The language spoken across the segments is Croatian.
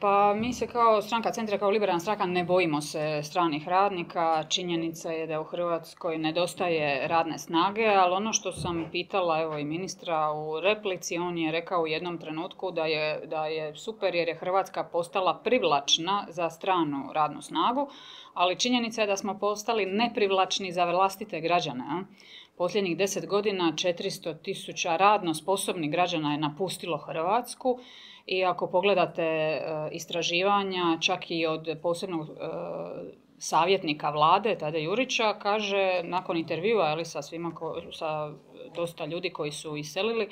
Pa mi se kao stranka centra, kao liberalna stranka ne bojimo se stranih radnika. Činjenica je da u Hrvatskoj nedostaje radne snage, ali ono što sam pitala evo i ministra u replici, on je rekao u jednom trenutku da je, da je super jer je Hrvatska postala privlačna za stranu radnu snagu, ali činjenica je da smo postali neprivlačni za vlastite građane. Posljednjih deset godina 400 tisuća radno sposobnih građana je napustilo Hrvatsku i ako pogledate e, istraživanja, čak i od posebnog e, savjetnika vlade, tada Jurića, kaže nakon intervjua ali, sa, svima sa dosta ljudi koji su iselili,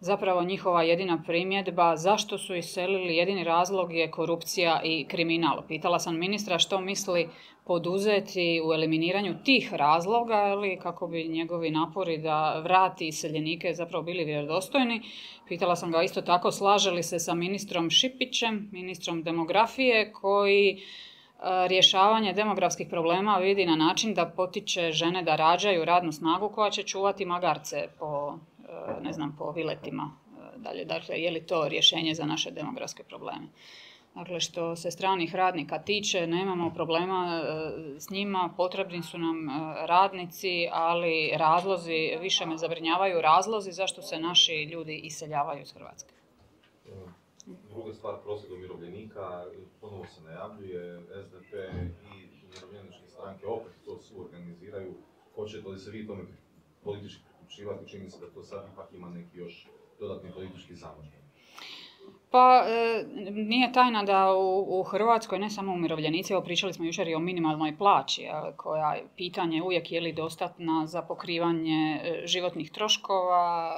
zapravo njihova jedina primjedba zašto su iselili, jedini razlog je korupcija i kriminal. Pitala sam ministra što misli poduzeti u eliminiranju tih razloga, ali kako bi njegovi napori da vrati iseljenike zapravo bili vjerodostojni. Pitala sam ga isto tako slaže li se sa ministrom Šipićem, ministrom demografije, koji e, rješavanje demografskih problema vidi na način da potiče žene da rađaju radnu snagu koja će čuvati magarce po ne znam, po viletima e, dalje. Dakle, je li to rješenje za naše demografske probleme? Dakle, što se stranih radnika tiče, nemamo problema e, s njima, potrebni su nam radnici, ali razlozi, više me zabrinjavaju razlozi zašto se naši ljudi iseljavaju iz Hrvatske. Druga stvar, prosvjed umirovljenika, ponovo se najavljuje, SDP i umirovljeničke stranke opet to su organiziraju. Hoćete li se vi tome politički uključivati, čini se da to sad ipak ima neki još dodatni politički zamah. Pa e, nije tajna da u, Hrvatskoj, ne samo umirovljenici, evo pričali smo jučer i o minimalnoj plaći, koja je pitanje uvijek je li dostatna za pokrivanje e, životnih troškova.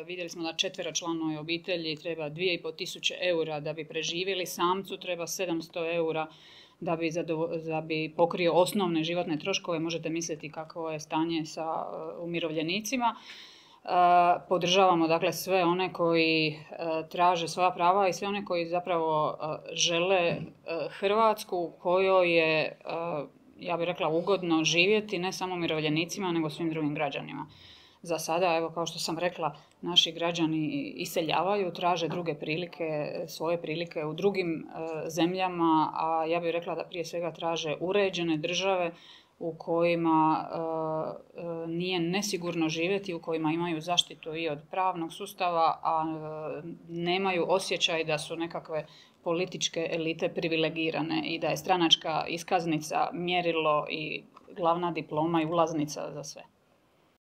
E, vidjeli smo da četvero članoj obitelji treba 2,5 tisuće eura da bi preživjeli, samcu treba 700 eura da bi, da bi pokrio osnovne životne troškove. Možete misliti kakvo je stanje sa uh, umirovljenicima. Uh, podržavamo dakle sve one koji uh, traže svoja prava i sve one koji zapravo žele Hrvatsku u kojoj je, ja bih rekla, ugodno živjeti ne samo umirovljenicima nego svim drugim građanima za sada, evo kao što sam rekla, naši građani iseljavaju, traže druge prilike, svoje prilike u drugim e, zemljama, a ja bih rekla da prije svega traže uređene države u kojima e, e, nije nesigurno živjeti, u kojima imaju zaštitu i od pravnog sustava, a nemaju osjećaj da su nekakve političke elite privilegirane i da je stranačka iskaznica mjerilo i glavna diploma i ulaznica za sve.